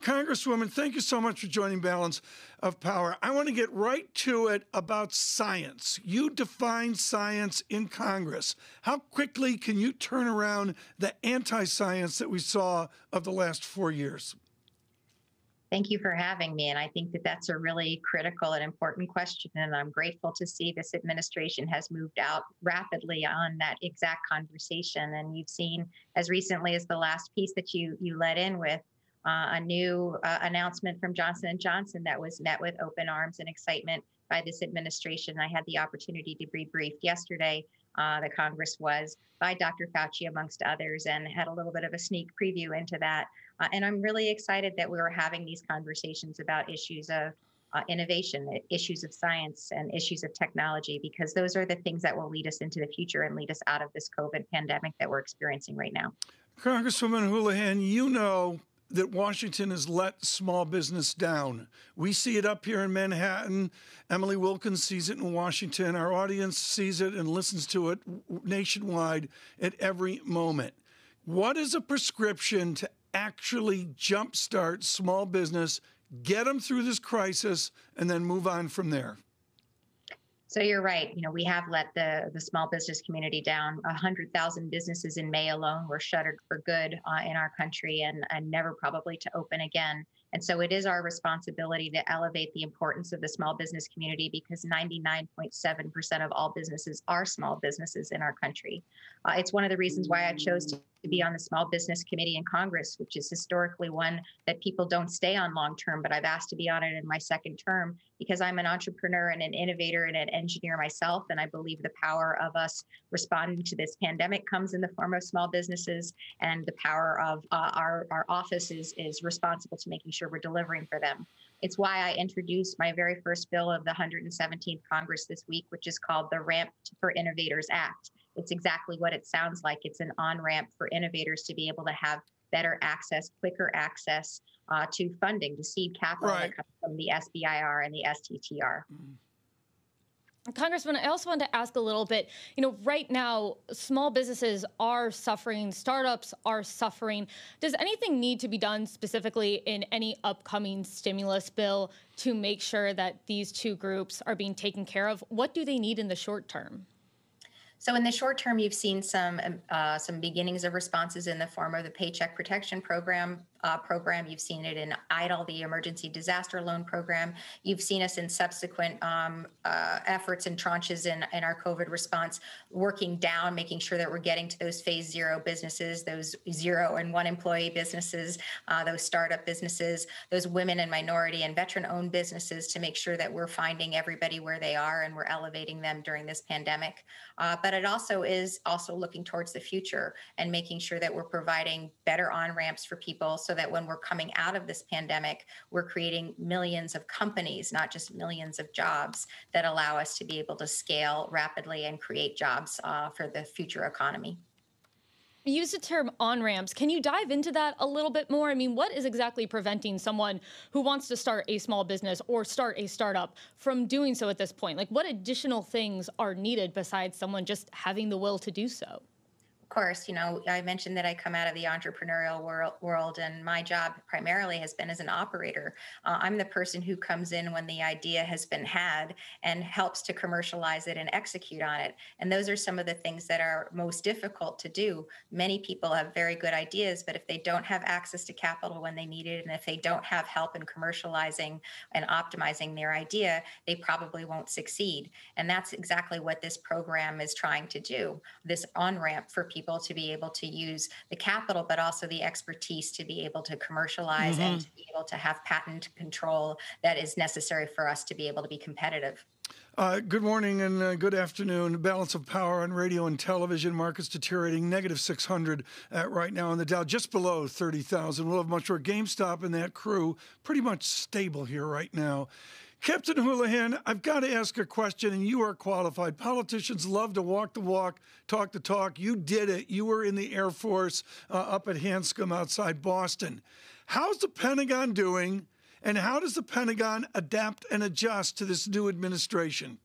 Congresswoman, thank you so much for joining Balance of Power. I want to get right to it about science. You define science in Congress. How quickly can you turn around the anti science that we saw of the last four years? Thank you for having me. And I think that that's a really critical and important question. And I'm grateful to see this administration has moved out rapidly on that exact conversation. And you've seen, as recently as the last piece that you you led in with, uh, a new uh, announcement from Johnson and Johnson that was met with open arms and excitement by this administration. I had the opportunity to be briefed yesterday. Uh, the Congress was by Dr. Fauci, amongst others, and had a little bit of a sneak preview into that. Uh, and I'm really excited that we were having these conversations about issues of uh, innovation, issues of science, and issues of technology, because those are the things that will lead us into the future and lead us out of this COVID pandemic that we're experiencing right now. Congresswoman Houlahan, you know that Washington has let small business down. We see it up here in Manhattan. Emily Wilkins sees it in Washington. Our audience sees it and listens to it nationwide at every moment. What is a prescription to actually jumpstart small business, get them through this crisis, and then move on from there? So you're right. You know, we have let the the small business community down. A hundred thousand businesses in May alone were shuttered for good uh, in our country, and and never probably to open again. And so it is our responsibility to elevate the importance of the small business community because 99.7% of all businesses are small businesses in our country. Uh, it's one of the reasons why I chose to be on the Small Business Committee in Congress, which is historically one that people don't stay on long term, but I've asked to be on it in my second term because I'm an entrepreneur and an innovator and an engineer myself. And I believe the power of us responding to this pandemic comes in the form of small businesses, and the power of uh, our, our office is, is responsible to making sure we're delivering for them. It's why I introduced my very first bill of the 117th Congress this week, which is called the Ramp for Innovators Act it's exactly what it sounds like. It's an on ramp for innovators to be able to have better access, quicker access uh, to funding, to seed capital right. from the SBIR and the STTR. Mm-hmm. Congressman, I also wanted to ask a little bit. You know, right now, small businesses are suffering, startups are suffering. Does anything need to be done specifically in any upcoming stimulus bill to make sure that these two groups are being taken care of? What do they need in the short term? So in the short term, you've seen some um, uh, some beginnings of responses in the form of the Paycheck Protection Program uh, program. You've seen it in EIDL, the Emergency Disaster Loan Program. You've seen us in subsequent um, uh, efforts and tranches in, in our COVID response, working down, making sure that we're getting to those phase zero businesses, those zero and one employee businesses, uh, those startup businesses, those women and minority and veteran owned businesses to make sure that we're finding everybody where they are and we're elevating them during this pandemic. Uh, but it also is also looking towards the future and making sure that we're providing better on ramps for people so that when we're coming out of this pandemic, we're creating millions of companies, not just millions of jobs that allow us to be able to scale rapidly and create jobs uh, for the future economy. You use the term on ramps. Can you dive into that a little bit more? I mean, what is exactly preventing someone who wants to start a small business or start a startup from doing so at this point? Like, what additional things are needed besides someone just having the will to do so? Of course, you know, I mentioned that I come out of the entrepreneurial world, world and my job primarily has been as an operator. Uh, I'm the person who comes in when the idea has been had and helps to commercialize it and execute on it. And those are some of the things that are most difficult to do. Many people have very good ideas, but if they don't have access to capital when they need it, and if they don't have help in commercializing and optimizing their idea, they probably won't succeed. And that's exactly what this program is trying to do this on ramp for people people to be able to use the capital, but also the expertise to be able to commercialize mm-hmm. and to be able to have patent control that is necessary for us to be able to be competitive. Uh, good morning and uh, good afternoon. Balance of power on radio and television. Markets deteriorating, negative 600 uh, right now on the Dow, just below 30,000. We'll have much more. GameStop and that crew pretty much stable here right now. Captain Houlahan, I've got to ask a question, and you are qualified. Politicians love to walk the walk, talk the talk. You did it. You were in the Air Force uh, up at Hanscom outside Boston. How's the Pentagon doing, and how does the Pentagon adapt and adjust to this new administration?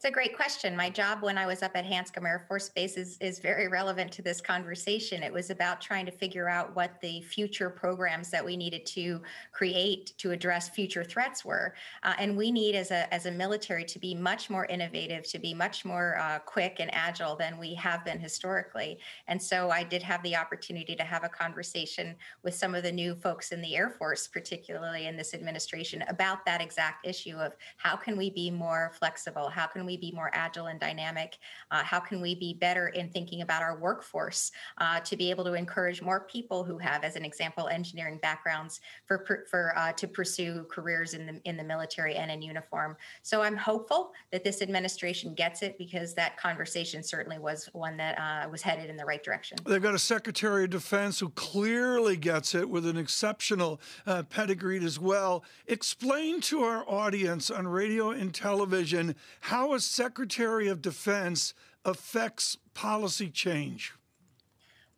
It's a great question. My job when I was up at Hanscom Air Force Base is, is very relevant to this conversation. It was about trying to figure out what the future programs that we needed to create to address future threats were. Uh, and we need, as a, as a military, to be much more innovative, to be much more uh, quick and agile than we have been historically. And so I did have the opportunity to have a conversation with some of the new folks in the Air Force, particularly in this administration, about that exact issue of how can we be more flexible? How can we we be more agile and dynamic? Uh, how can we be better in thinking about our workforce uh, to be able to encourage more people who have, as an example, engineering backgrounds for for uh, to pursue careers in the in the military and in uniform? So I'm hopeful that this administration gets it because that conversation certainly was one that uh, was headed in the right direction. They've got a Secretary of Defense who clearly gets it with an exceptional uh, pedigree as well. Explain to our audience on radio and television how a Secretary of Defense affects policy change?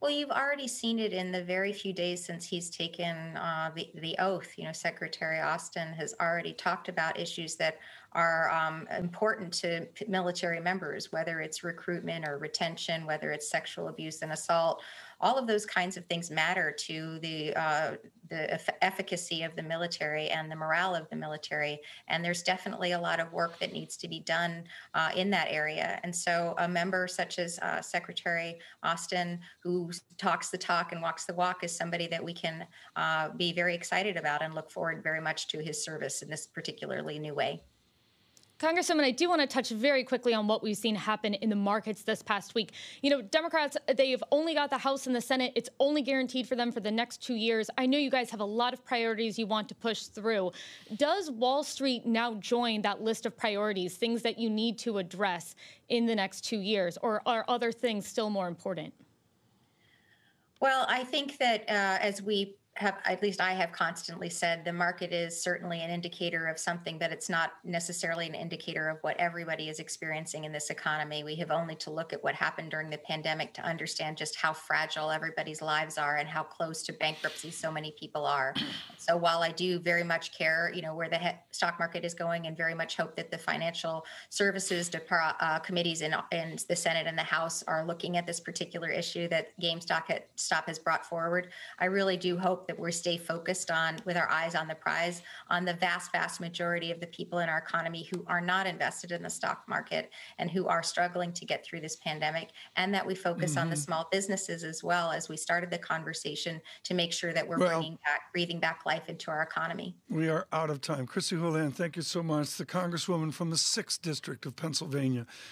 Well, you've already seen it in the very few days since he's taken uh, the, the oath. You know, Secretary Austin has already talked about issues that are um, important to military members, whether it's recruitment or retention, whether it's sexual abuse and assault. All of those kinds of things matter to the uh, the efficacy of the military and the morale of the military. And there's definitely a lot of work that needs to be done uh, in that area. And so, a member such as uh, Secretary Austin, who talks the talk and walks the walk, is somebody that we can uh, be very excited about and look forward very much to his service in this particularly new way. Congresswoman, I do want to touch very quickly on what we've seen happen in the markets this past week. You know, Democrats, they've only got the House and the Senate. It's only guaranteed for them for the next two years. I know you guys have a lot of priorities you want to push through. Does Wall Street now join that list of priorities, things that you need to address in the next two years, or are other things still more important? Well, I think that uh, as we have at least I have constantly said the market is certainly an indicator of something, but it's not necessarily an indicator of what everybody is experiencing in this economy. We have only to look at what happened during the pandemic to understand just how fragile everybody's lives are and how close to bankruptcy so many people are. So while I do very much care, you know, where the he- stock market is going, and very much hope that the financial services uh, committees in, in the Senate and the House are looking at this particular issue that GameStop stop has brought forward, I really do hope hope that we stay focused on, with our eyes on the prize, on the vast, vast majority of the people in our economy who are not invested in the stock market and who are struggling to get through this pandemic, and that we focus mm-hmm. on the mm-hmm. small businesses as well as we started the conversation to make sure that we're well, bringing back, breathing back life into our economy. We are out of time. Chrissy Houlahan, thank you so much. The Congresswoman from the 6th District of Pennsylvania